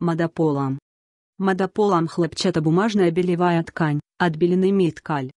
Мадаполам. Модополам хлопчатобумажная белевая ткань, отбеленный миткаль.